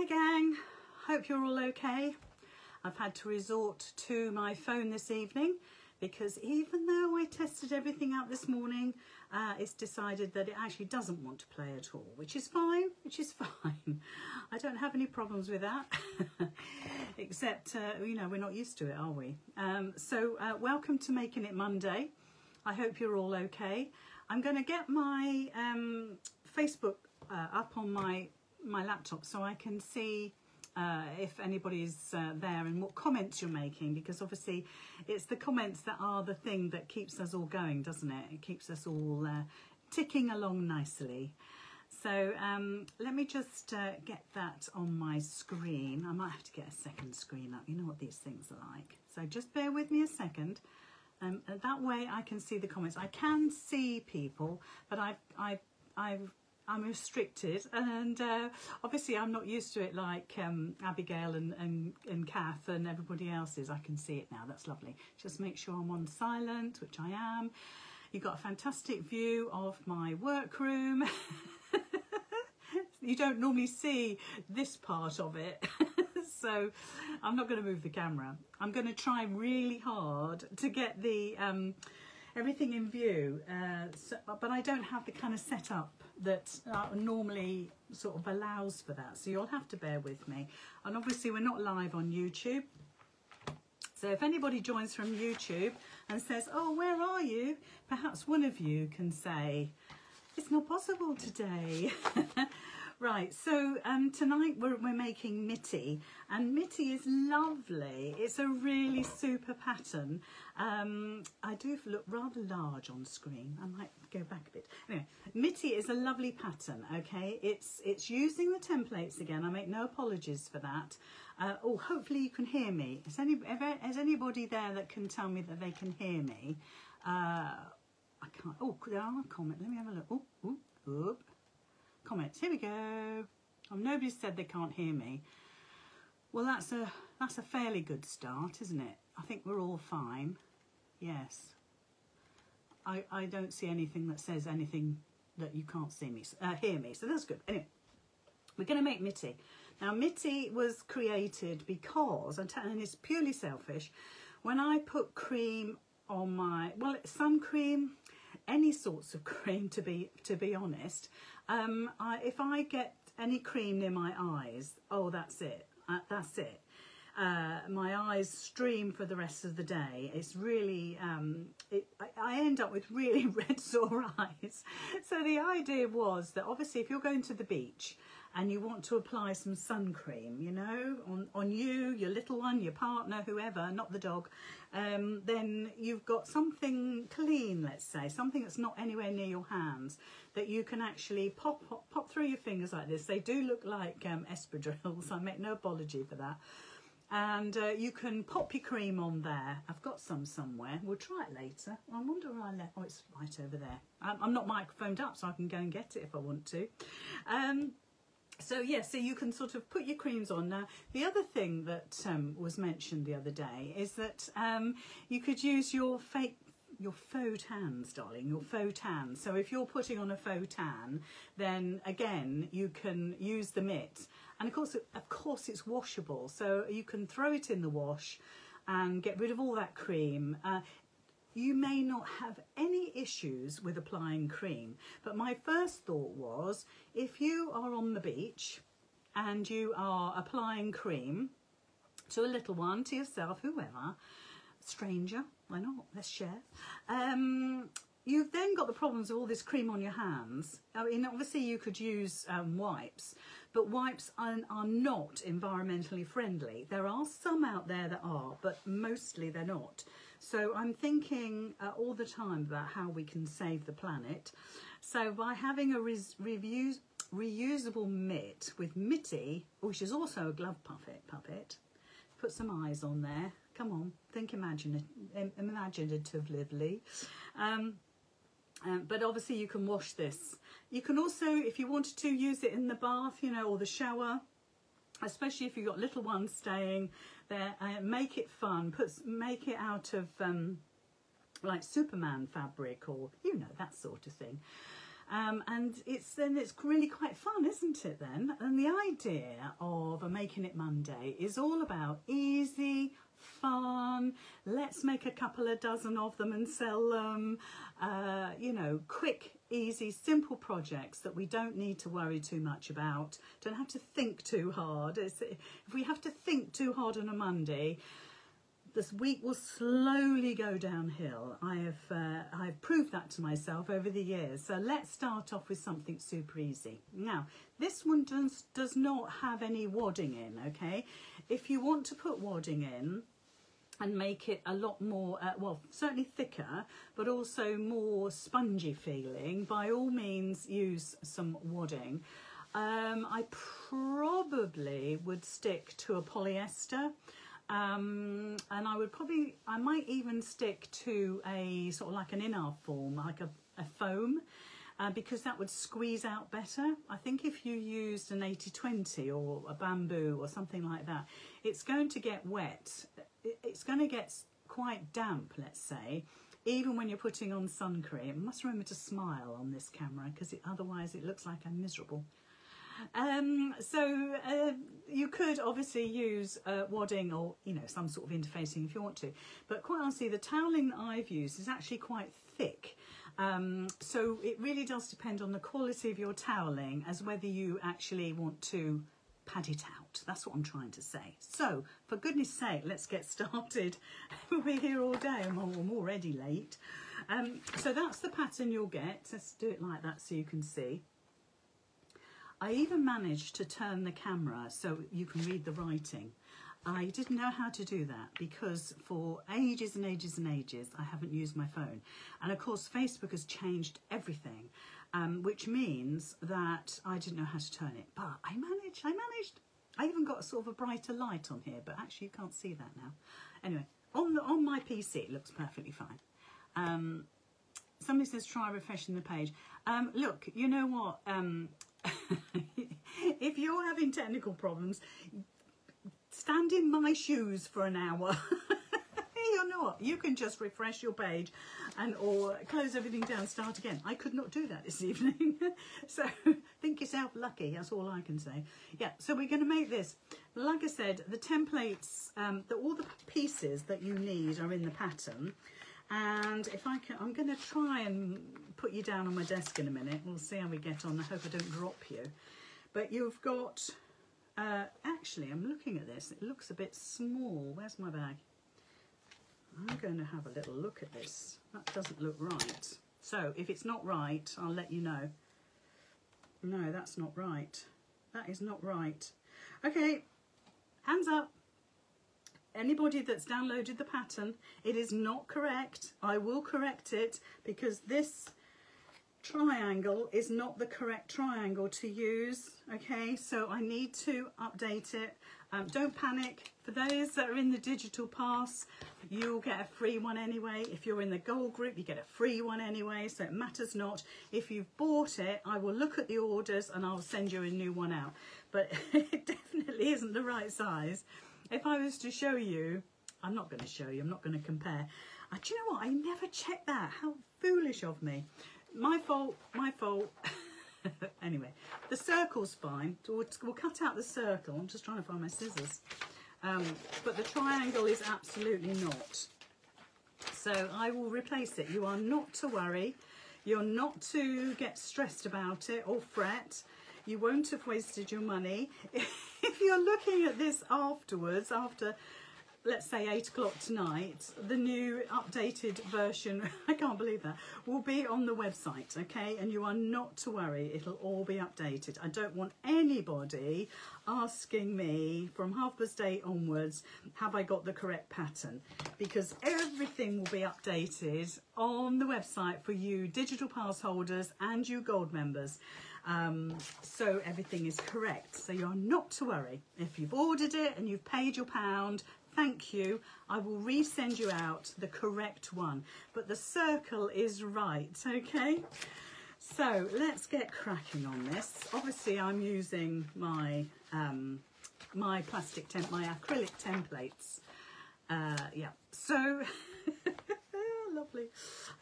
Hi gang, hope you're all okay. I've had to resort to my phone this evening because even though I tested everything out this morning, uh, it's decided that it actually doesn't want to play at all, which is fine, which is fine. I don't have any problems with that, except, uh, you know, we're not used to it, are we? Um, so uh, welcome to Making It Monday. I hope you're all okay. I'm going to get my um, Facebook uh, up on my, my laptop so I can see uh, if anybody's uh, there and what comments you're making because obviously it's the comments that are the thing that keeps us all going doesn't it? It keeps us all uh, ticking along nicely. So um, let me just uh, get that on my screen. I might have to get a second screen up. You know what these things are like. So just bear with me a second. Um, that way I can see the comments. I can see people but I've, I've, I've I'm restricted, and uh, obviously I'm not used to it like um, Abigail and, and, and Kath and everybody else is. I can see it now. That's lovely. Just make sure I'm on silent, which I am. You've got a fantastic view of my workroom. you don't normally see this part of it. so I'm not going to move the camera. I'm going to try really hard to get the um, everything in view, uh, so, but I don't have the kind of setup that uh, normally sort of allows for that. So you'll have to bear with me. And obviously we're not live on YouTube. So if anybody joins from YouTube and says, oh, where are you? Perhaps one of you can say, it's not possible today. Right, so um, tonight we're, we're making Mitty, and Mitty is lovely. It's a really super pattern. Um, I do look rather large on screen. I might go back a bit. Anyway, Mitty is a lovely pattern, okay? It's, it's using the templates again. I make no apologies for that. Uh, oh, hopefully you can hear me. Is, any, is anybody there that can tell me that they can hear me? Uh, I can't. Oh, there are a comment. Let me have a look. Oh, oh, oh comments. Here we go. Oh, nobody said they can't hear me. Well, that's a that's a fairly good start, isn't it? I think we're all fine. Yes. I I don't see anything that says anything that you can't see me, uh, hear me. So that's good. Anyway, we're going to make Mitty. Now, Mitty was created because, and it's purely selfish, when I put cream on my, well, sun cream, any sorts of cream to be to be honest, um, I, if I get any cream near my eyes, oh, that's it. Uh, that's it. Uh, my eyes stream for the rest of the day. It's really, um, it, I, I, end up with really red sore eyes. So the idea was that obviously if you're going to the beach and you want to apply some sun cream, you know, on, on you, your little one, your partner, whoever, not the dog, um, then you've got something clean, let's say, something that's not anywhere near your hands that you can actually pop, pop, pop through your fingers like this. They do look like um, espadrilles, I make no apology for that. And uh, you can pop your cream on there. I've got some somewhere. We'll try it later. I wonder where I left. Oh, it's right over there. I'm, I'm not microphoned up, so I can go and get it if I want to. Um, so yeah, so you can sort of put your creams on. Now, the other thing that um, was mentioned the other day is that um, you could use your fake your faux tans, darling, your faux tan. So if you're putting on a faux tan, then again, you can use the mitt. And of course, of course it's washable. So you can throw it in the wash and get rid of all that cream. Uh, you may not have any issues with applying cream. But my first thought was, if you are on the beach and you are applying cream to a little one, to yourself, whoever, stranger, why not, let's share. Um, you've then got the problems of all this cream on your hands. I mean, obviously you could use um, wipes, but wipes are, are not environmentally friendly. There are some out there that are, but mostly they're not. So I'm thinking uh, all the time about how we can save the planet. So by having a review, reusable mitt with Mitty, which is also a glove puppet, puppet, put some eyes on there. Come on, think imaginative, imaginatively. Um, um, but obviously you can wash this. You can also, if you wanted to, use it in the bath, you know, or the shower especially if you've got little ones staying there, uh, make it fun. Put make it out of um, like Superman fabric or you know that sort of thing. Um, and it's then it's really quite fun, isn't it? Then, and the idea of a Making It Monday is all about easy, fun. Let's make a couple of dozen of them and sell them. Uh, you know, quick, easy, simple projects that we don't need to worry too much about. Don't have to think too hard. It's, if we have to think too hard on a Monday, this week will slowly go downhill. I have uh, I've proved that to myself over the years. So let's start off with something super easy. Now, this one does, does not have any wadding in, okay? If you want to put wadding in, and make it a lot more, uh, well, certainly thicker, but also more spongy feeling, by all means use some wadding. Um, I probably would stick to a polyester. Um, and I would probably, I might even stick to a sort of like an inner form, like a, a foam, uh, because that would squeeze out better. I think if you used an 80-20 or a bamboo or something like that, it's going to get wet. It's going to get quite damp, let's say, even when you're putting on sun cream. I must remember to smile on this camera because otherwise it looks like I'm miserable. Um, so uh, you could obviously use uh, wadding or you know some sort of interfacing if you want to, but quite honestly, the toweling that I've used is actually quite thick. Um, so it really does depend on the quality of your toweling as whether you actually want to pad it out. That's what I'm trying to say. So, for goodness sake, let's get started. we'll be here all day. I'm, I'm already late. Um, so that's the pattern you'll get. Let's do it like that so you can see. I even managed to turn the camera so you can read the writing. I didn't know how to do that because for ages and ages and ages I haven't used my phone. And of course Facebook has changed everything, um, which means that I didn't know how to turn it. But I managed, I managed. I even got a sort of a brighter light on here, but actually you can't see that now. Anyway, on, the, on my PC it looks perfectly fine. Um, somebody says try refreshing the page. Um, look, you know what? Um, if you're having technical problems, stand in my shoes for an hour. You can just refresh your page and or close everything down, start again. I could not do that this evening. so think yourself lucky. That's all I can say. Yeah, so we're going to make this. Like I said, the templates, um, the, all the pieces that you need are in the pattern. And if I can, I'm going to try and put you down on my desk in a minute. We'll see how we get on. I hope I don't drop you. But you've got, uh, actually, I'm looking at this. It looks a bit small. Where's my bag? I'm going to have a little look at this. That doesn't look right. So if it's not right, I'll let you know. No, that's not right. That is not right. Okay, hands up anybody that's downloaded the pattern, it is not correct. I will correct it because this triangle is not the correct triangle to use. Okay, so I need to update it. Um, don't panic. For those that are in the digital pass, you'll get a free one anyway. If you're in the gold group, you get a free one anyway, so it matters not. If you've bought it, I will look at the orders and I'll send you a new one out. But it definitely isn't the right size if I was to show you, I'm not going to show you, I'm not going to compare. Uh, do you know what? I never checked that. How foolish of me. My fault, my fault. anyway, the circle's fine. We'll, cut out the circle. I'm just trying to find my scissors. Um, but the triangle is absolutely not. So I will replace it. You are not to worry. You're not to get stressed about it or fret. You won't have wasted your money. if you're looking at this afterwards, after let's say 8 o'clock tonight, the new updated version, I can't believe that, will be on the website, okay? And you are not to worry, it'll all be updated. I don't want anybody asking me from half past eight onwards, have I got the correct pattern? Because everything will be updated on the website for you digital pass holders and you gold members. Um, so everything is correct. So you're not to worry. If you've ordered it and you've paid your pound, thank you. I will resend you out the correct one. But the circle is right, okay? So let's get cracking on this. Obviously I'm using my um, my plastic temp, my acrylic templates. Uh, yeah, so lovely.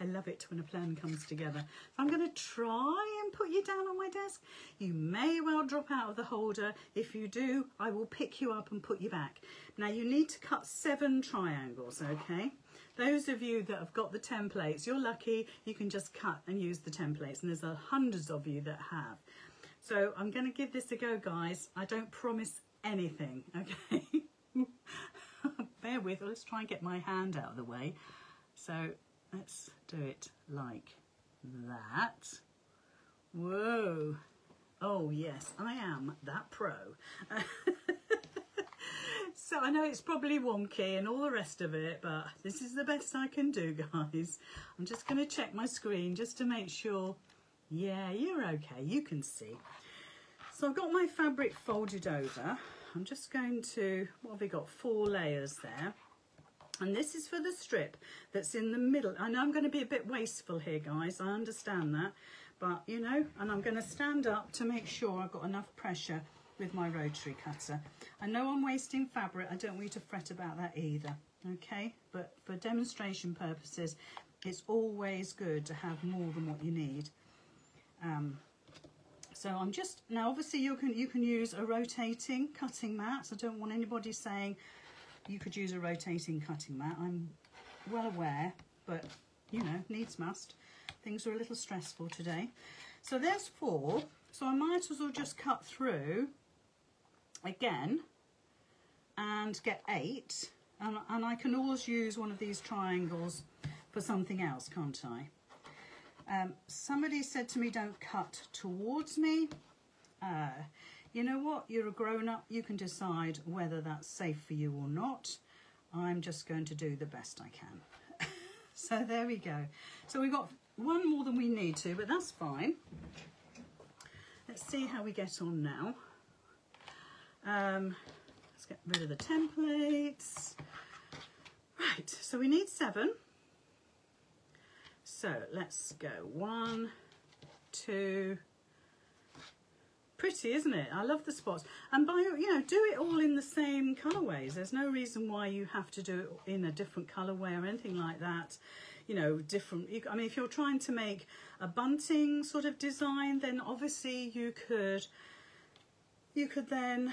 I love it when a plan comes together. So I'm going to try and put you down on my desk. You may well drop out of the holder. If you do, I will pick you up and put you back. Now you need to cut seven triangles, okay? Those of you that have got the templates, you're lucky. You can just cut and use the templates. And there's hundreds of you that have. So I'm going to give this a go, guys. I don't promise anything, okay? Bear with, let's try and get my hand out of the way. So let's do it like that. Whoa. Oh yes, I am that pro. so I know it's probably wonky and all the rest of it, but this is the best I can do, guys. I'm just going to check my screen just to make sure. Yeah, you're okay. You can see. So I've got my fabric folded over. I'm just going to, what have we got? Four layers there. And this is for the strip that's in the middle. I know I'm going to be a bit wasteful here, guys. I understand that. But, you know, and I'm going to stand up to make sure I've got enough pressure with my rotary cutter. I know I'm wasting fabric. I don't want you to fret about that either. Okay? But for demonstration purposes, it's always good to have more than what you need. Um, so I'm just, now obviously you can, you can use a rotating cutting mat. so I don't want anybody saying you could use a rotating cutting mat. I'm well aware, but you know, needs must. Things are a little stressful today. So there's four. So I might as well just cut through again and get eight. And, and I can always use one of these triangles for something else, can't I? Um, somebody said to me, don't cut towards me. Uh, you know what? You're a grown-up. You can decide whether that's safe for you or not. I'm just going to do the best I can. so there we go. So we've got one more than we need to, but that's fine. Let's see how we get on now. Um, let's get rid of the templates. Right, so we need seven. So let's go one, two, pretty isn't it I love the spots and by you know do it all in the same colorways there's no reason why you have to do it in a different colorway or anything like that you know different I mean if you're trying to make a bunting sort of design then obviously you could you could then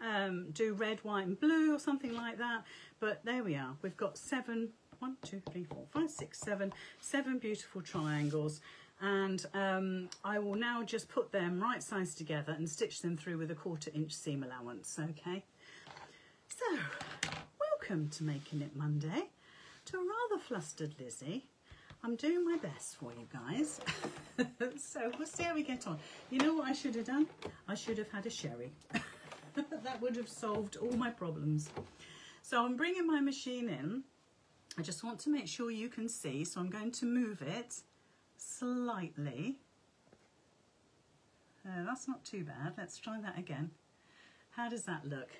um, do red white and blue or something like that but there we are we've got seven one, two, three, four, five, six, seven, seven beautiful triangles. And um, I will now just put them right sides together and stitch them through with a quarter inch seam allowance, okay? So, welcome to Making It Monday to rather flustered Lizzy. I'm doing my best for you guys. so we'll see how we get on. You know what I should have done? I should have had a sherry. that would have solved all my problems. So I'm bringing my machine in I just want to make sure you can see, so I'm going to move it slightly. Uh, that's not too bad. Let's try that again. How does that look?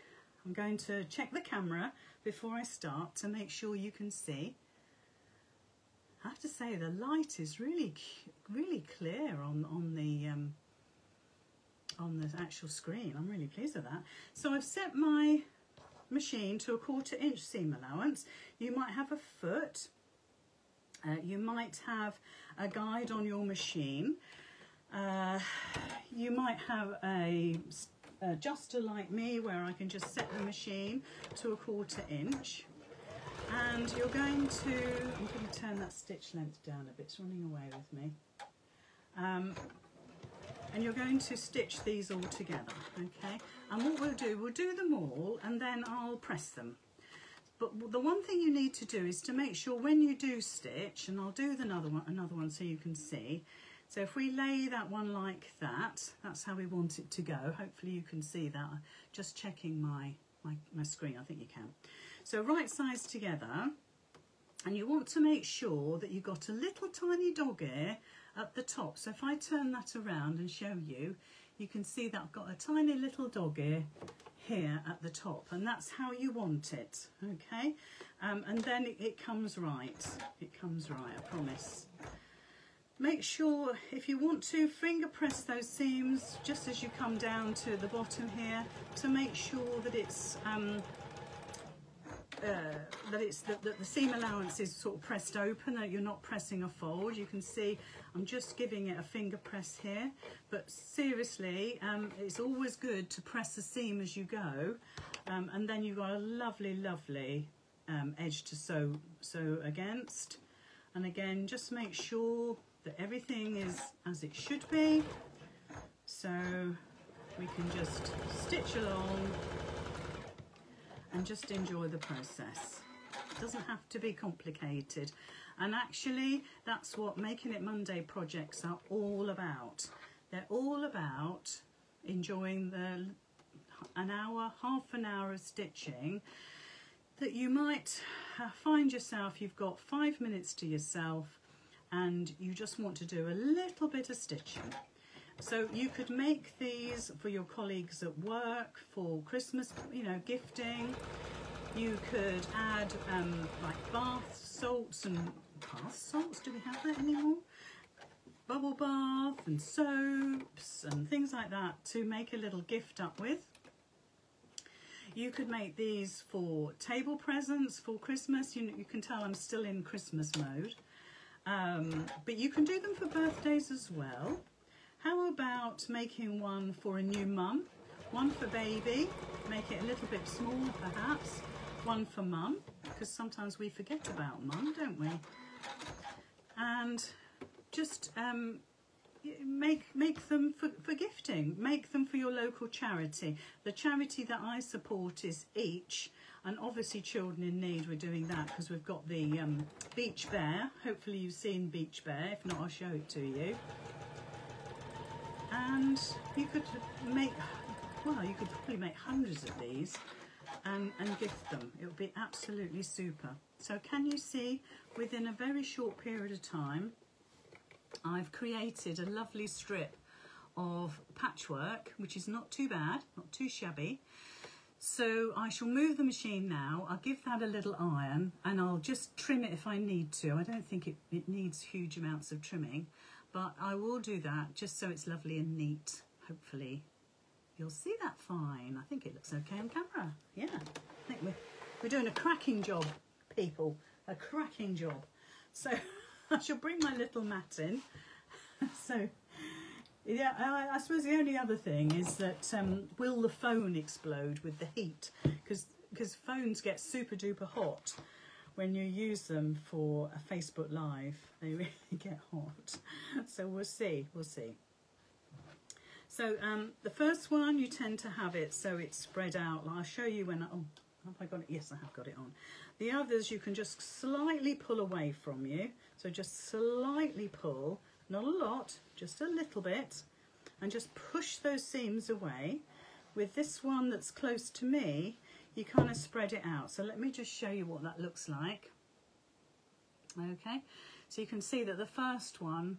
I'm going to check the camera before I start to make sure you can see. I have to say the light is really, really clear on on the um, on the actual screen. I'm really pleased with that. So I've set my machine to a quarter inch seam allowance. You might have a foot, uh, you might have a guide on your machine, uh, you might have a adjuster like me where I can just set the machine to a quarter inch and you're going to, I'm going to turn that stitch length down a bit, it's running away with me. Um, and you're going to stitch these all together, okay? And what we'll do, we'll do them all and then I'll press them. But the one thing you need to do is to make sure when you do stitch, and I'll do another one, another one so you can see. So if we lay that one like that, that's how we want it to go. Hopefully you can see that. Just checking my, my, my screen, I think you can. So right sides together, and you want to make sure that you've got a little tiny dog ear at the top. So if I turn that around and show you, you can see that I've got a tiny little dog ear here at the top and that's how you want it okay? Um, and then it, it comes right. It comes right I promise. Make sure if you want to finger press those seams just as you come down to the bottom here to make sure that it's um, uh, that it's that, that the seam allowance is sort of pressed open that you're not pressing a fold. You can see I'm just giving it a finger press here but seriously um, it's always good to press the seam as you go um, and then you've got a lovely lovely um, edge to sew sew against. And again just make sure that everything is as it should be so we can just stitch along and just enjoy the process. It doesn't have to be complicated. And actually, that's what Making It Monday projects are all about. They're all about enjoying the an hour, half an hour of stitching that you might find yourself, you've got five minutes to yourself and you just want to do a little bit of stitching. So you could make these for your colleagues at work, for Christmas, you know, gifting. You could add um, like bath salts and bath salts, do we have that anymore? Bubble bath and soaps and things like that to make a little gift up with. You could make these for table presents for Christmas. You, you can tell I'm still in Christmas mode. Um, but you can do them for birthdays as well. How about making one for a new mum, one for baby, make it a little bit small perhaps, one for mum, because sometimes we forget about mum, don't we? And just um, make make them for, for gifting, make them for your local charity. The charity that I support is Each, and obviously Children in Need, we're doing that because we've got the um, Beach Bear. Hopefully you've seen Beach Bear, if not I'll show it to you and you could make well you could probably make hundreds of these and, and gift them. It would be absolutely super. So can you see within a very short period of time I've created a lovely strip of patchwork which is not too bad not too shabby. So I shall move the machine now. I'll give that a little iron and I'll just trim it if I need to. I don't think it, it needs huge amounts of trimming but I will do that just so it's lovely and neat hopefully. You'll see that fine. I think it looks okay on camera. Yeah I think we're, we're doing a cracking job people a cracking job. So I shall bring my little mat in. So yeah I, I, suppose the only other thing is that um, will the phone explode with the heat? Because because phones get super duper hot when you use them for a Facebook Live, they really get hot. So we'll see, we'll see. So um, the first one, you tend to have it so it's spread out. I'll show you when, I, oh, have I got it? Yes, I have got it on. The others you can just slightly pull away from you. So just slightly pull, not a lot, just a little bit, and just push those seams away. With this one that's close to me, you kind of spread it out. So let me just show you what that looks like. Okay, so you can see that the first one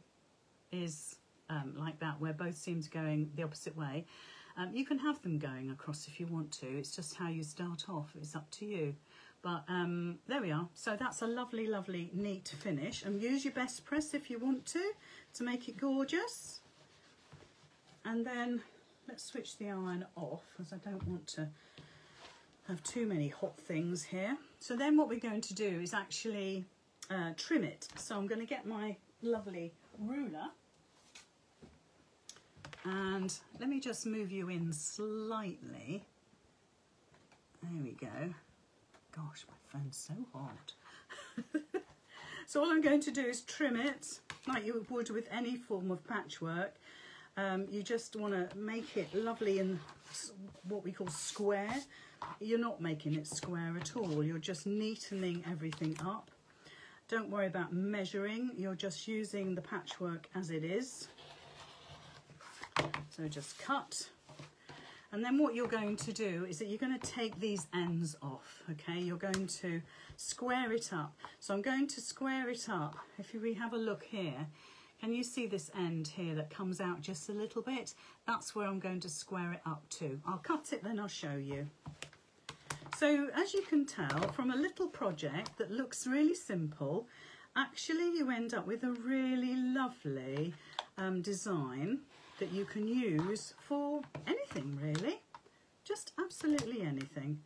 is um, like that, where both seams going the opposite way. Um, you can have them going across if you want to. It's just how you start off. It's up to you. But um, there we are. So that's a lovely, lovely, neat finish. And use your best press if you want to, to make it gorgeous. And then let's switch the iron off, because I don't want to have too many hot things here. So then what we're going to do is actually uh, trim it. So I'm going to get my lovely ruler and let me just move you in slightly. There we go. Gosh, my phone's so hot. so all I'm going to do is trim it like you would with any form of patchwork. Um, you just want to make it lovely and what we call square you're not making it square at all. You're just neatening everything up. Don't worry about measuring. You're just using the patchwork as it is. So just cut. And then what you're going to do is that you're going to take these ends off, okay? You're going to square it up. So I'm going to square it up. If we have a look here, can you see this end here that comes out just a little bit? That's where I'm going to square it up to. I'll cut it, then I'll show you. So as you can tell from a little project that looks really simple, actually you end up with a really lovely um, design that you can use for anything really, just absolutely anything.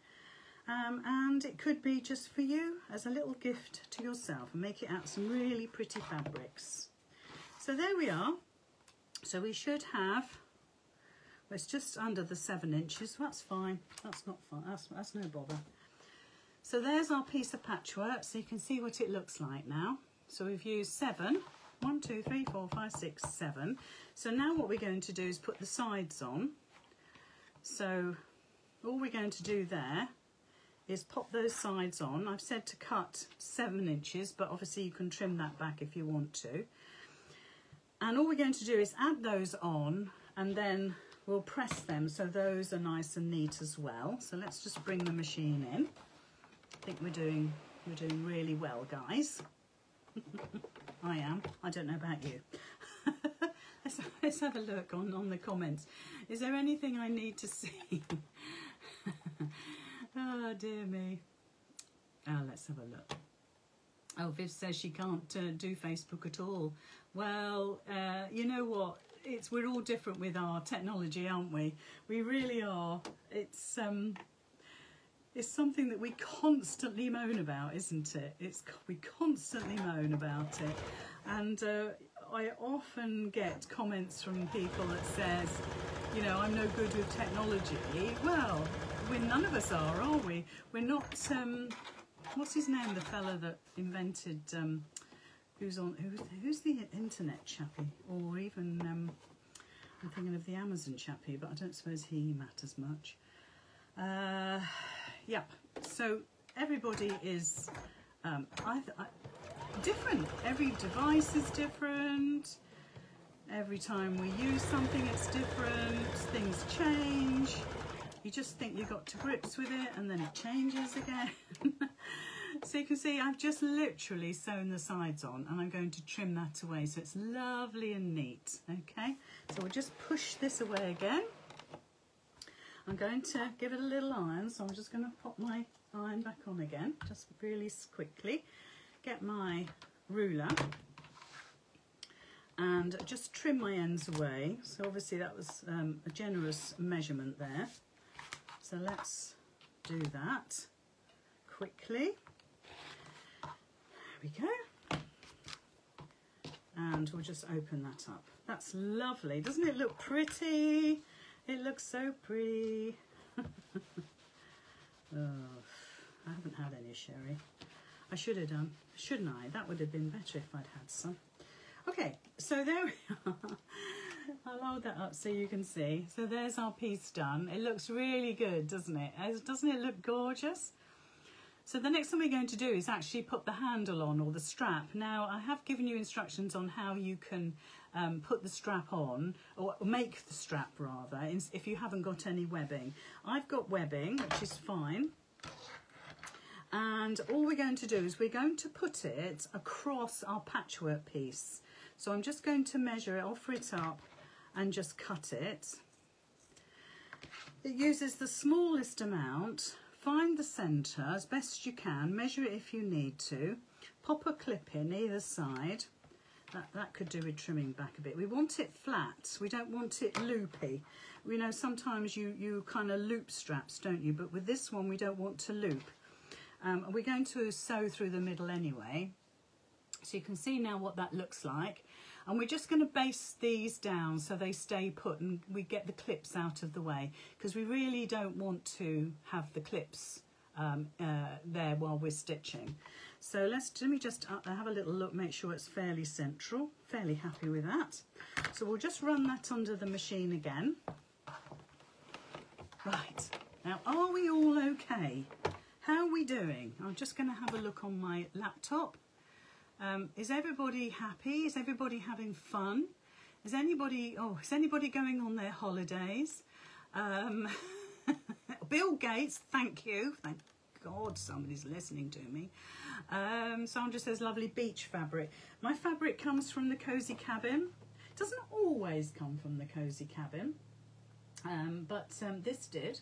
Um, and it could be just for you as a little gift to yourself and make it out some really pretty fabrics. So there we are. So we should have, well, it's just under the seven inches. That's fine. That's not fine. That's, that's no bother. So there's our piece of patchwork. So you can see what it looks like now. So we've used seven. One, two, three, four, five, six, seven. So now what we're going to do is put the sides on. So all we're going to do there is pop those sides on. I've said to cut seven inches, but obviously you can trim that back if you want to. And all we're going to do is add those on and then we'll press them so those are nice and neat as well. So let's just bring the machine in. I think we're doing, we're doing really well, guys. I am. I don't know about you. let's, let's have a look on, on the comments. Is there anything I need to see? oh, dear me. Oh, let's have a look. Oh, Viv says she can't uh, do Facebook at all. Well, uh, you know what? It's we're all different with our technology, aren't we? We really are. It's um, it's something that we constantly moan about, isn't it? It's we constantly moan about it, and uh, I often get comments from people that says, you know, I'm no good with technology. Well, we're none of us are, are we? We're not. Um, what's his name? The fella that invented. Um, who's on? Who's, the internet chappie? Or even um, I'm thinking of the Amazon chappie, but I don't suppose he matters much. Uh, yeah. So everybody is. Um, I, I, different. Every device is different. Every time we use something, it's different. Things change. You just think you got to grips with it and then it changes again. so you can see I've just literally sewn the sides on and I'm going to trim that away so it's lovely and neat. Okay, so we'll just push this away again. I'm going to give it a little iron, so I'm just going to pop my iron back on again, just really quickly. Get my ruler and just trim my ends away. So obviously that was um, a generous measurement there. So let's do that quickly. We go. And we'll just open that up. That's lovely. Doesn't it look pretty? It looks so pretty. oh, I haven't had any sherry. I should have done, shouldn't I? That would have been better if I'd had some. Okay, so there we are. I'll hold that up so you can see. So there's our piece done. It looks really good, doesn't it? Uh, doesn't it look gorgeous? So the next thing we're going to do is actually put the handle on or the strap. Now I have given you instructions on how you can um, put the strap on or make the strap rather if you haven't got any webbing. I've got webbing which is fine and all we're going to do is we're going to put it across our patchwork piece. So I'm just going to measure it, offer it up and just cut it. It uses the smallest amount, find the centre as best you can, measure it if you need to, pop a clip in either side. That, that could do with trimming back a bit. We want it flat, we don't want it loopy. You know, sometimes you, you kind of loop straps, don't you? But with this one, we don't want to loop. Um, we're going to sew through the middle anyway. So you can see now what that looks like. And we're just going to base these down so they stay put and we get the clips out of the way because we really don't want to have the clips um, uh, there while we're stitching. So let's let me just uh, have a little look, make sure it's fairly central. Fairly happy with that. So we'll just run that under the machine again. Right, now are we all okay? How are we doing? I'm just going to have a look on my laptop. Um, is everybody happy? Is everybody having fun? Is anybody, oh, is anybody going on their holidays? Um, Bill Gates, thank you. Thank God somebody's listening to me. Um, Sandra says, lovely beach fabric. My fabric comes from the Cozy Cabin. It doesn't always come from the Cozy Cabin, um, but um, this did.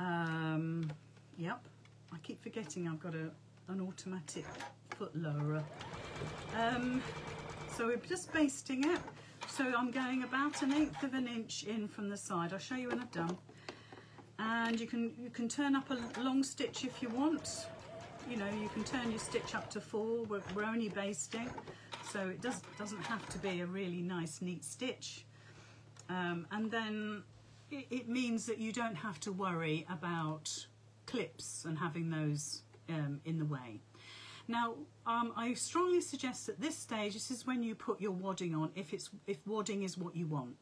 Um, Yep, I keep forgetting I've got a, an automatic foot lowerer. Um, so we're just basting it. So I'm going about an eighth of an inch in from the side. I'll show you when I've done. and you can you can turn up a long stitch if you want you know you can turn your stitch up to four we're, we're only basting so it does doesn't have to be a really nice neat stitch um, and then it, it, means that you don't have to worry about clips and having those um, in the way now um, I strongly suggest at this stage this is when you put your wadding on if it's if wadding is what you want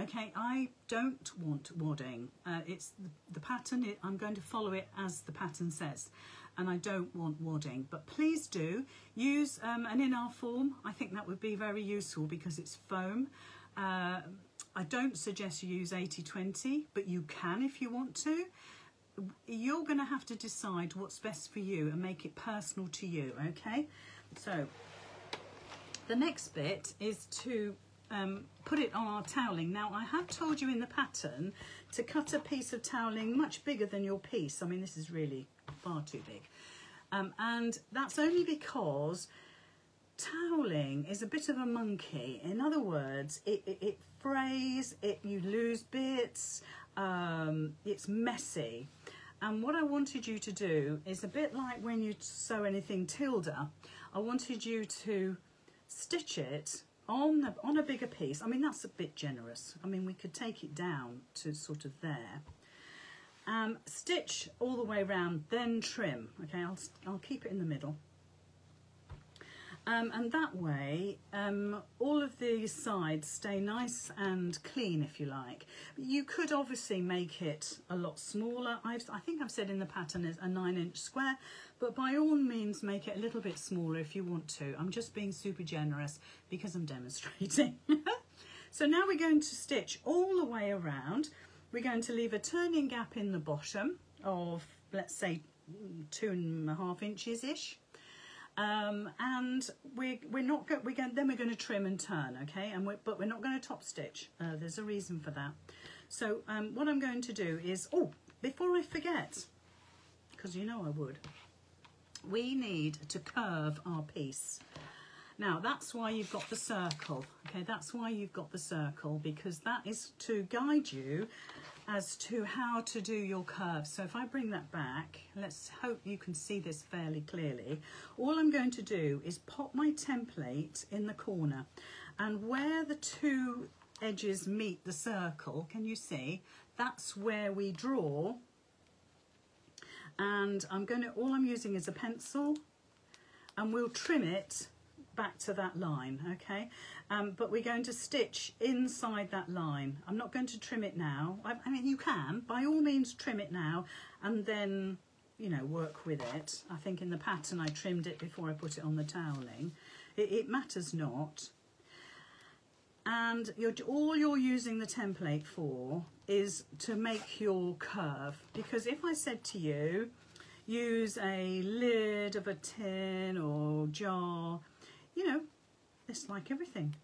Okay, I don't want wadding. Uh, it's the, the pattern, it, I'm going to follow it as the pattern says. And I don't want wadding, but please do use um, an In-R-Form. I think that would be very useful because it's foam. Uh, I don't suggest you use 80-20, but you can if you want to. You're going to have to decide what's best for you and make it personal to you, okay? So the next bit is to um, put it on our toweling. Now I have told you in the pattern to cut a piece of toweling much bigger than your piece. I mean this is really far too big. Um, and that's only because toweling is a bit of a monkey. In other words, it, it, it frays, it, you lose bits, um, it's messy. And what I wanted you to do is a bit like when you sew anything Tilda, I wanted you to stitch it on the, on a bigger piece, I mean that's a bit generous. I mean we could take it down to sort of there. Um, stitch all the way around, then trim. Okay, I'll I'll keep it in the middle. Um, and that way, um, all of the sides stay nice and clean, if you like. You could obviously make it a lot smaller. I've, I think I've said in the pattern is a nine inch square, but by all means make it a little bit smaller if you want to. I'm just being super generous because I'm demonstrating. so now we're going to stitch all the way around. We're going to leave a turning gap in the bottom of, let's say, two and a half inches-ish um, and we're, we're not go we're going then we're going to trim and turn okay? And we're, but we're not going to top stitch. Uh, there's a reason for that. So um, what I'm going to do is oh before I forget because you know I would we need to curve our piece. Now that's why you've got the circle okay? That's why you've got the circle because that is to guide you as to how to do your curves. So if I bring that back, let's hope you can see this fairly clearly. All I'm going to do is pop my template in the corner and where the two edges meet the circle, can you see? That's where we draw and I'm going to, all I'm using is a pencil and we'll trim it back to that line, okay? Um, but we're going to stitch inside that line. I'm not going to trim it now. I, I mean, you can, by all means, trim it now and then, you know, work with it. I think in the pattern I trimmed it before I put it on the toweling. It, it matters not. And you're, all you're using the template for is to make your curve. Because if I said to you, use a lid of a tin or jar you know, it's like everything.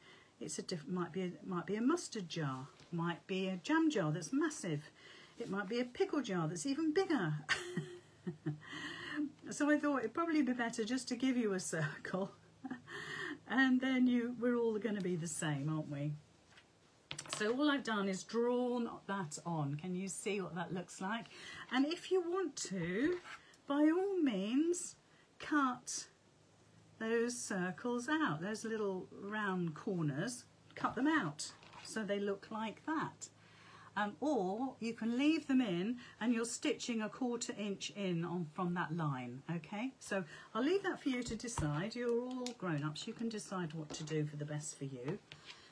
It's a diff might be a, might be a mustard jar, might be a jam jar that's massive. It might be a pickle jar that's even bigger. so I thought it'd probably be better just to give you a circle, and then you we're all going to be the same, aren't we? So all I've done is drawn that on. Can you see what that looks like? And if you want to, by all means, cut those circles out, those little round corners, cut them out so they look like that. Um, or you can leave them in and you're stitching a quarter inch in on from that line okay? So I'll leave that for you to decide. You're all grown-ups. You can decide what to do for the best for you.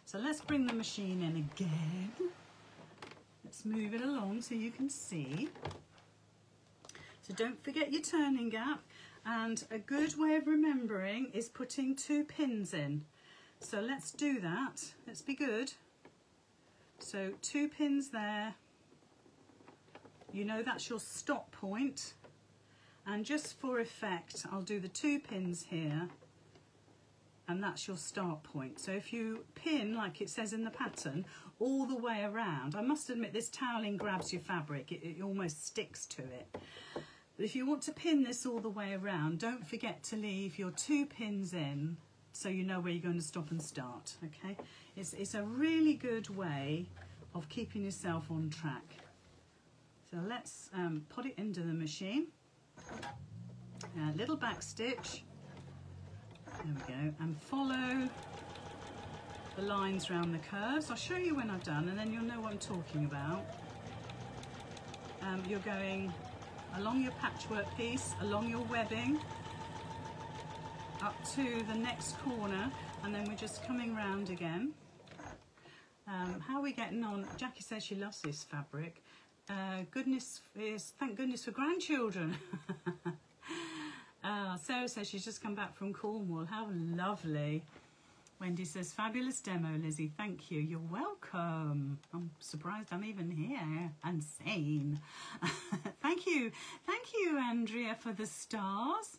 So let's bring the machine in again. Let's move it along so you can see. So don't forget your turning gap and a good way of remembering is putting two pins in. So let's do that. Let's be good. So two pins there. You know that's your stop point. And just for effect, I'll do the two pins here and that's your start point. So if you pin, like it says in the pattern, all the way around, I must admit this toweling grabs your fabric, it, it almost sticks to it. But if you want to pin this all the way around, don't forget to leave your two pins in so you know where you're going to stop and start, okay? It's, it's a really good way of keeping yourself on track. So let's um, put it into the machine. A little back stitch. There we go. And follow the lines around the curves. I'll show you when I've done and then you'll know what I'm talking about. Um, you're going along your patchwork piece, along your webbing, up to the next corner and then we're just coming round again. Um, how are we getting on? Jackie says she loves this fabric. Uh, goodness is, thank goodness for grandchildren. uh, Sarah says she's just come back from Cornwall. How lovely. Wendy says, fabulous demo, Lizzy. Thank you. You're welcome. I'm surprised I'm even here and sane. Thank you. Thank you, Andrea, for the stars.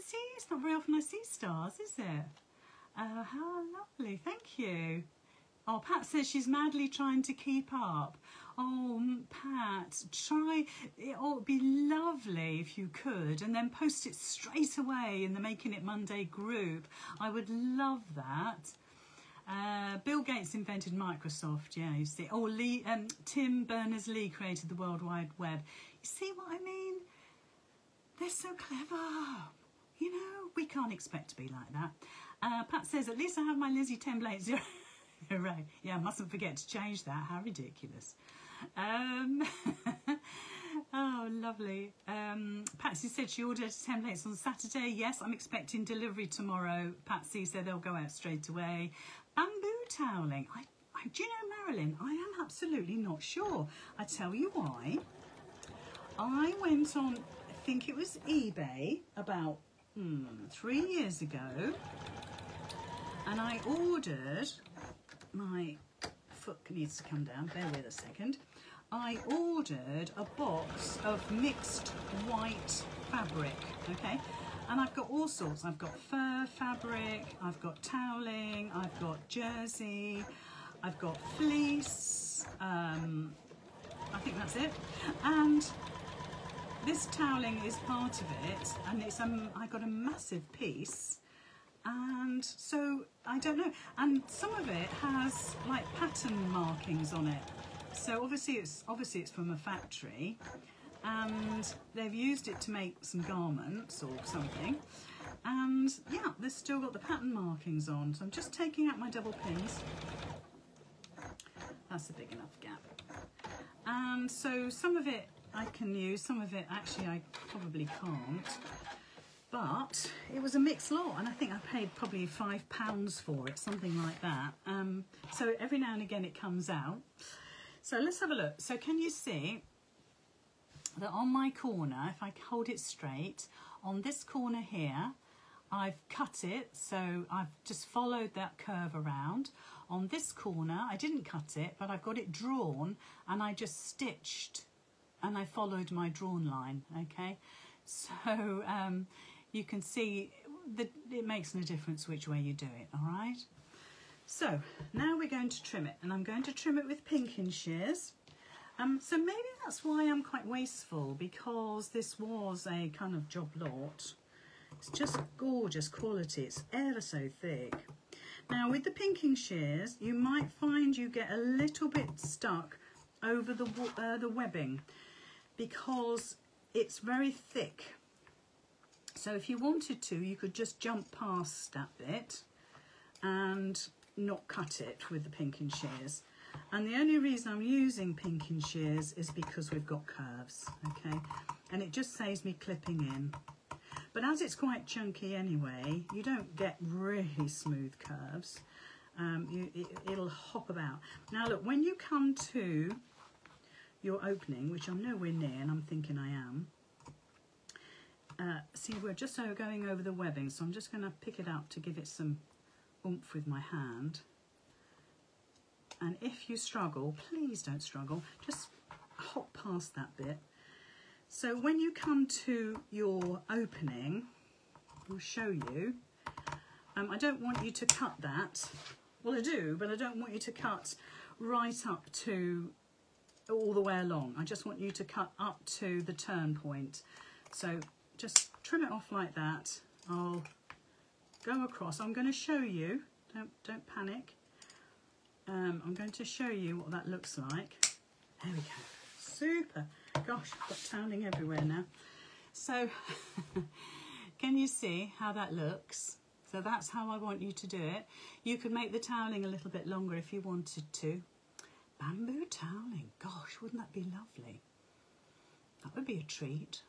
See, it's not very often I see stars, is it? Uh, how lovely. Thank you. Oh, Pat says she's madly trying to keep up. Oh, Pat, try. It It would be lovely if you could, and then post it straight away in the Making It Monday group. I would love that. Uh, Bill Gates invented Microsoft, yeah, you see. Oh, Lee, um, Tim Berners-Lee created the World Wide Web. You see what I mean? They're so clever. You know, we can't expect to be like that. Uh, Pat says, at least I have my Lizzy template right. Yeah, mustn't forget to change that. How ridiculous. Um, oh, lovely. Um, Patsy said she ordered templates on Saturday. Yes, I'm expecting delivery tomorrow. Patsy said they'll go out straight away. Bamboo toweling. I, I, do you know, Marilyn, I am absolutely not sure. I tell you why. I went on, I think it was eBay, about hmm, three years ago, and I ordered my foot needs to come down, bear with a second. I ordered a box of mixed white fabric, okay? And I've got all sorts. I've got fur fabric, I've got toweling, I've got jersey, I've got fleece, um, I think that's it. And this toweling is part of it, and it's um, I got a massive piece and so I don't know and some of it has like pattern markings on it so obviously it's obviously it's from a factory and they've used it to make some garments or something. And yeah they've still got the pattern markings on. So I'm just taking out my double pins that's a big enough gap. And so some of it I can use some of it actually I probably can't. But it was a mixed lot and I think I paid probably five pounds for it, something like that. Um, so every now and again it comes out. So let's have a look. So can you see that on my corner, if I hold it straight, on this corner here, I've cut it, so I've just followed that curve around. On this corner, I didn't cut it, but I've got it drawn and I just stitched and I followed my drawn line, okay? So um, you can see that it makes no difference which way you do it, all right? So now we're going to trim it and I'm going to trim it with pinking shears. Um, so maybe that's why I'm quite wasteful because this was a kind of job lot. It's just gorgeous quality, it's ever so thick. Now with the pinking shears, you might find you get a little bit stuck over the, uh, the webbing because it's very thick so if you wanted to, you could just jump past that bit and not cut it with the pinking shears. And the only reason I'm using pinking shears is because we've got curves, okay? And it just saves me clipping in. But as it's quite chunky anyway, you don't get really smooth curves. Um, you, it, will hop about. Now look, when you come to your opening, which I'm nowhere near and I'm thinking I am, uh, see, we're just going over the webbing, so I'm just going to pick it up to give it some oomph with my hand. And if you struggle, please don't struggle, just hop past that bit. So when you come to your opening, I'll show you. Um, I don't want you to cut that. Well, I do, but I don't want you to cut right up to all the way along. I just want you to cut up to the turn point. So just trim it off like that. I'll go across. I'm going to show you, don't, don't panic. Um, I'm going to show you what that looks like. There we go. Super. gosh, I've got toweling everywhere now. So, can you see how that looks? So that's how I want you to do it. You could make the toweling a little bit longer if you wanted to. Bamboo toweling, gosh, wouldn't that be lovely? That would be a treat.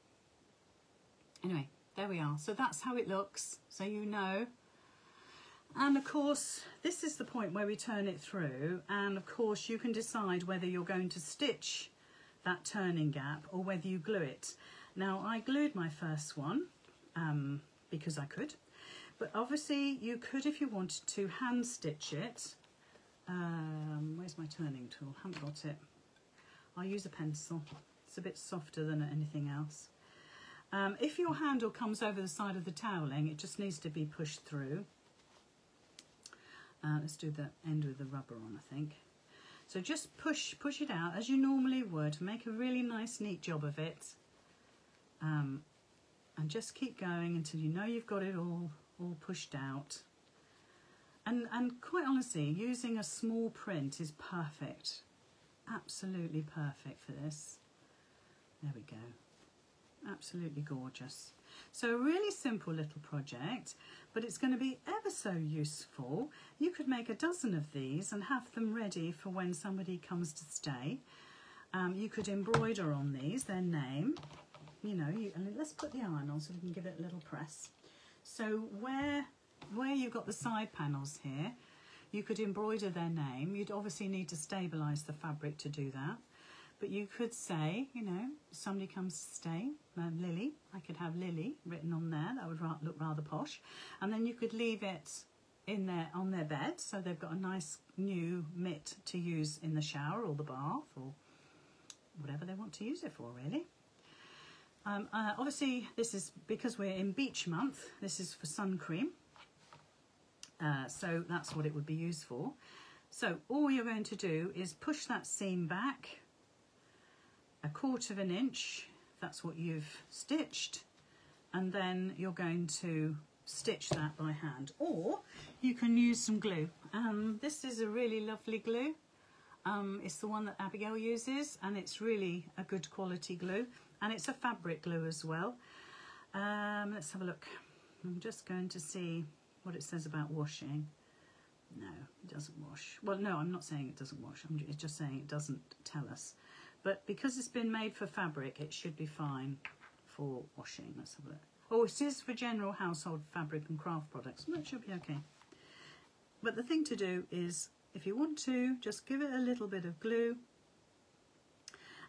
Anyway, there we are. So that's how it looks, so you know. And of course, this is the point where we turn it through. And of course, you can decide whether you're going to stitch that turning gap or whether you glue it. Now, I glued my first one um, because I could. But obviously, you could, if you wanted to, hand stitch it. Um, where's my turning tool? Haven't got it. I'll use a pencil. It's a bit softer than anything else. Um, if your handle comes over the side of the toweling, it just needs to be pushed through. Uh, let's do the end with the rubber on, I think. So just push, push it out as you normally would. Make a really nice, neat job of it. Um, and just keep going until you know you've got it all, all pushed out. And, and quite honestly, using a small print is perfect. Absolutely perfect for this. There we go. Absolutely gorgeous. So a really simple little project, but it's going to be ever so useful. You could make a dozen of these and have them ready for when somebody comes to stay. Um, you could embroider on these, their name. You know, you, and let's put the iron on so we can give it a little press. So where, where you've got the side panels here, you could embroider their name. You'd obviously need to stabilise the fabric to do that. But you could say, you know, somebody comes to stay, um, Lily, I could have Lily written on there, that would ra look rather posh. And then you could leave it in there on their bed, so they've got a nice new mitt to use in the shower or the bath or whatever they want to use it for, really. Um, uh, obviously, this is because we're in beach month, this is for sun cream. Uh, so that's what it would be used for. So all you're going to do is push that seam back a quarter of an inch, that's what you've stitched, and then you're going to stitch that by hand. Or you can use some glue. Um, this is a really lovely glue. Um, it's the one that Abigail uses and it's really a good quality glue and it's a fabric glue as well. Um, let's have a look. I'm just going to see what it says about washing. No, it doesn't wash. Well, no, I'm not saying it doesn't wash. I'm just saying it doesn't tell us. But because it's been made for fabric, it should be fine for washing. Let's have a look. Oh, it is for general household fabric and craft products. That should be okay. But the thing to do is, if you want to, just give it a little bit of glue.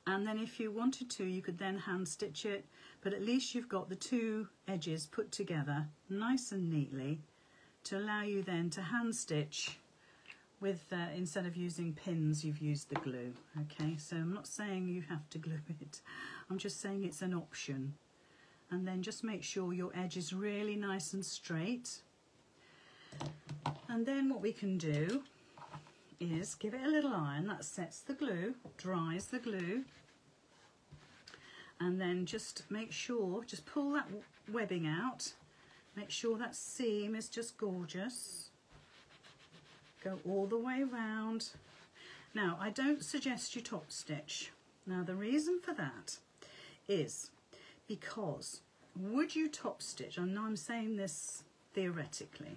And then if you wanted to, you could then hand stitch it. But at least you've got the two edges put together nice and neatly to allow you then to hand stitch with uh, instead of using pins you've used the glue okay? So I'm not saying you have to glue it. I'm just saying it's an option. And then just make sure your edge is really nice and straight. And then what we can do is give it a little iron that sets the glue dries the glue. And then just make sure just pull that webbing out. Make sure that seam is just gorgeous go all the way around. Now, I don't suggest you top stitch. Now, the reason for that is because would you top stitch, and I'm saying this theoretically,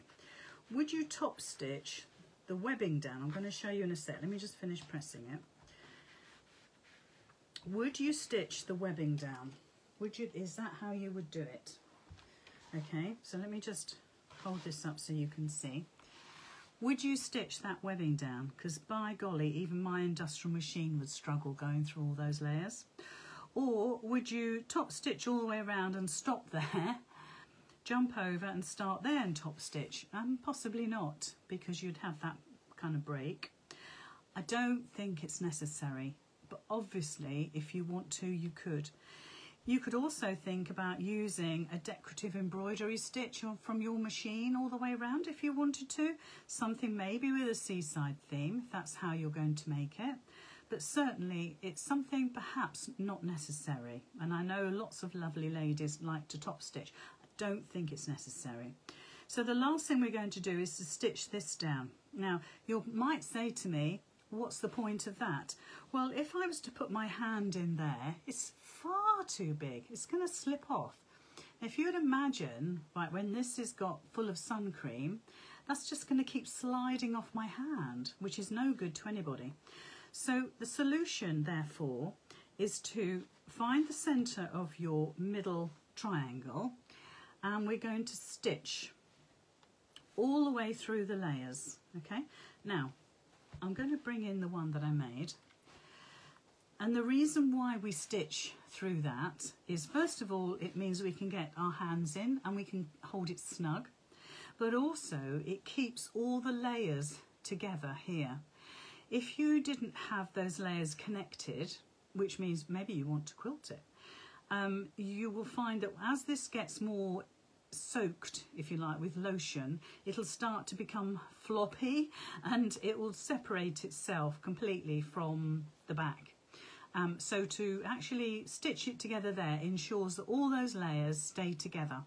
would you top stitch the webbing down? I'm going to show you in a sec. Let me just finish pressing it. Would you stitch the webbing down? Would you? Is that how you would do it? Okay, so let me just hold this up so you can see. Would you stitch that webbing down? Because by golly, even my industrial machine would struggle going through all those layers. Or would you top stitch all the way around and stop there, jump over and start there and top stitch? And possibly not, because you'd have that kind of break. I don't think it's necessary, but obviously if you want to, you could. You could also think about using a decorative embroidery stitch from your machine all the way around if you wanted to. Something maybe with a seaside theme, if that's how you're going to make it. But certainly it's something perhaps not necessary. And I know lots of lovely ladies like to top stitch. I don't think it's necessary. So the last thing we're going to do is to stitch this down. Now, you might say to me, what's the point of that? Well, if I was to put my hand in there, it's far too big. It's going to slip off. If you would imagine, right, when this has got full of sun cream, that's just going to keep sliding off my hand, which is no good to anybody. So the solution, therefore, is to find the centre of your middle triangle and we're going to stitch all the way through the layers, okay? Now, I'm going to bring in the one that I made. And the reason why we stitch through that is first of all, it means we can get our hands in and we can hold it snug. But also it keeps all the layers together here. If you didn't have those layers connected, which means maybe you want to quilt it, um, you will find that as this gets more soaked, if you like, with lotion, it'll start to become floppy and it will separate itself completely from the back. Um, so to actually stitch it together there ensures that all those layers stay together.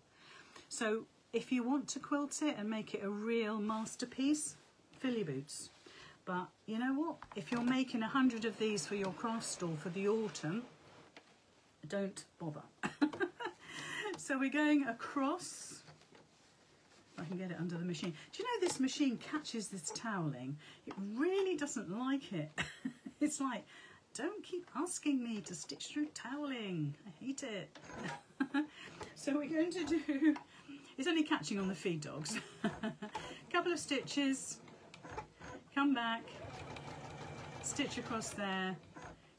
So if you want to quilt it and make it a real masterpiece, fill your boots. But you know what? If you're making a hundred of these for your craft store for the autumn, don't bother. so we're going across. I can get it under the machine. Do you know this machine catches this toweling? It really doesn't like it. it's like, don't keep asking me to stitch through toweling. I hate it. so we're going to do, it's only catching on the feed dogs. couple of stitches, come back, stitch across there,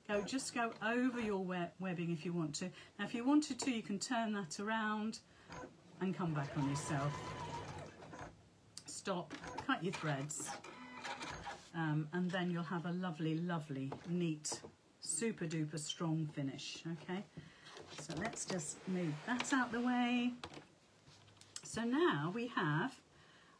go just go over your web webbing if you want to. Now if you wanted to you can turn that around and come back on yourself. Stop, cut your threads um, and then you'll have a lovely lovely neat super duper strong finish okay? So let's just move that out the way. So now we have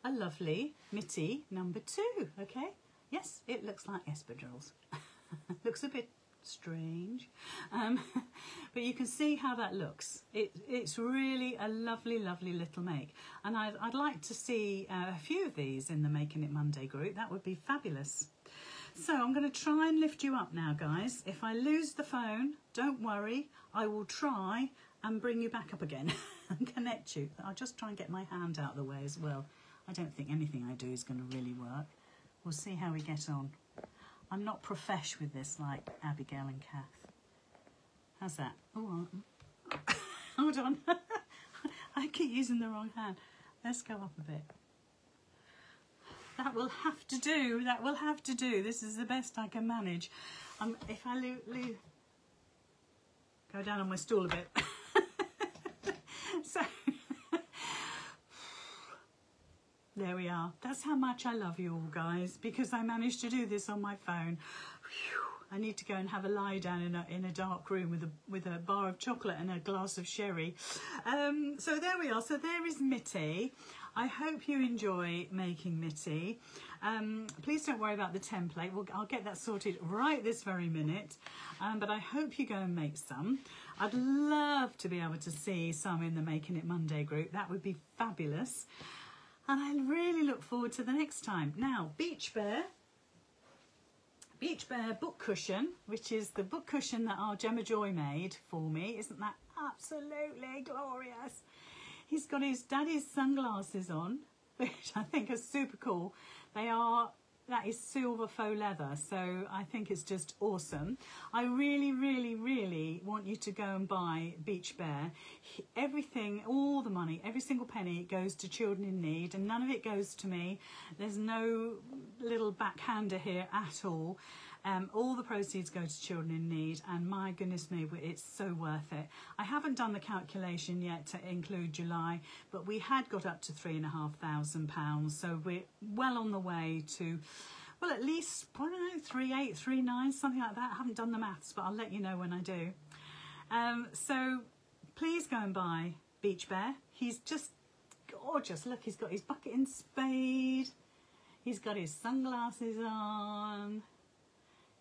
a lovely mittie number two okay? Yes it looks like espadrilles. Looks a bit strange. Um, but you can see how that looks. It, it's really a lovely lovely little make. And I'd, I'd like to see uh, a few of these in the Making It Monday group. That would be fabulous. So I'm going to try and lift you up now guys. If I lose the phone don't worry. I will try and bring you back up again and connect you. I'll just try and get my hand out of the way as well. I don't think anything I do is going to really work. We'll see how we get on I'm not profesh with this like Abigail and Kath. How's that? Oh, hold on. I keep using the wrong hand. Let's go up a bit. That will have to do. That will have to do. This is the best I can manage. Um, if I go down on my stool a bit. so there we are. That's how much I love you all, guys, because I managed to do this on my phone. Whew. I need to go and have a lie down in a, in a dark room with a, with a bar of chocolate and a glass of sherry. Um, so there we are. So there is Mittie. I hope you enjoy making Mittie. Um, please don't worry about the template. We'll, I'll get that sorted right this very minute. Um, but I hope you go and make some. I'd love to be able to see some in the Making It Monday group. That would be fabulous and I really look forward to the next time. Now, Beach Bear, Beach Bear book cushion, which is the book cushion that our Gemma Joy made for me. Isn't that absolutely glorious? He's got his daddy's sunglasses on, which I think are super cool. They are that is silver faux leather so I think it's just awesome. I really really really want you to go and buy Beach Bear. Everything all the money every single penny goes to children in need and none of it goes to me. There's no little backhander here at all um, all the proceeds go to children in need and my goodness me, it's so worth it. I haven't done the calculation yet to include July, but we had got up to three and a half thousand pounds. So we're well on the way to, well, at least, I don't know, three eight, three nine, something like that. I haven't done the maths, but I'll let you know when I do. Um, so please go and buy Beach Bear. He's just gorgeous. Look, he's got his bucket and spade. He's got his sunglasses on.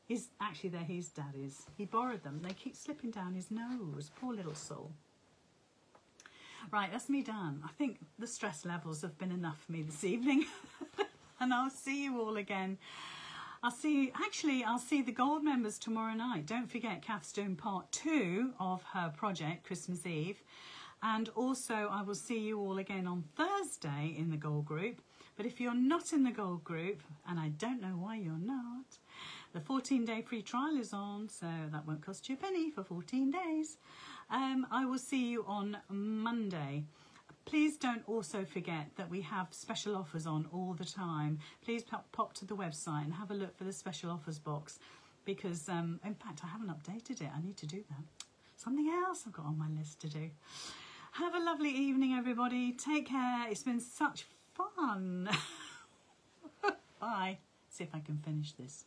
He's actually they're his daddy's. He borrowed them. They keep slipping down his nose. Poor little soul. Right, that's me done. I think the stress levels have been enough for me this evening. and I'll see you all again I'll see actually, I'll see the gold members tomorrow night. Don't forget, Kath's doing part two of her project, Christmas Eve. And also, I will see you all again on Thursday in the gold group. But if you're not in the gold group, and I don't know why you're not, the 14 day free trial is on, so that won't cost you a penny for 14 days. Um, I will see you on Monday. Please don't also forget that we have special offers on all the time. Please pop, to the website and have a look for the special offers box because, um, in fact, I haven't updated it. I need to do that. Something else I've got on my list to do. Have a lovely evening, everybody. Take care. It's been such fun. Bye. See if I can finish this.